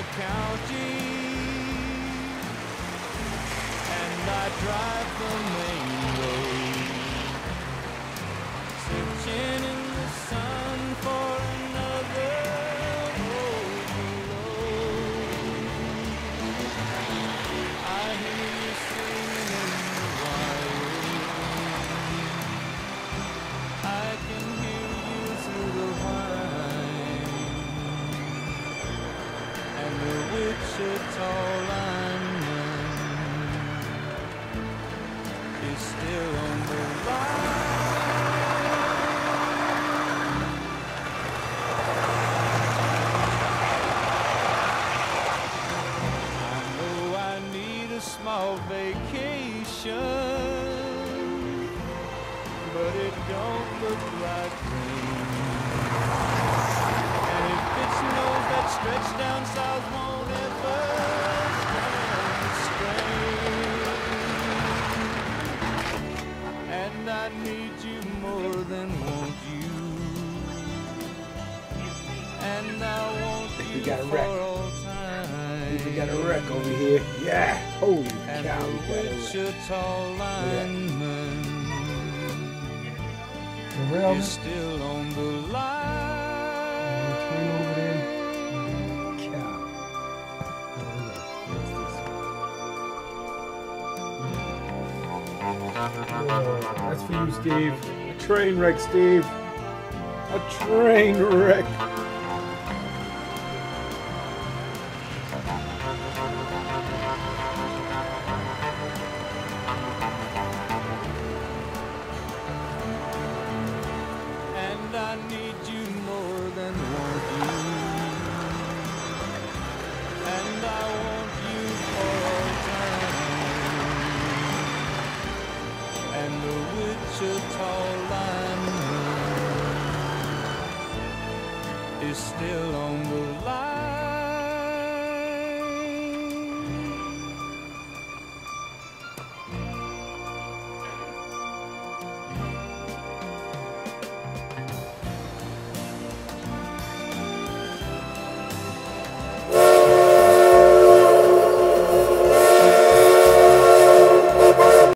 Nassau County. And I drive the main Wichita lineman is still on the line. I know I need a small vacation, but it don't look like rain. And if it snows, that stretch down south we got a wreck. We got a wreck over here. Yeah. Holy cow, we got a wreck. Lineman The rail still on the turn over there. line. cow. Oh, that's for you, Steve. A train wreck, Steve. A train wreck. Lineman is still on the line.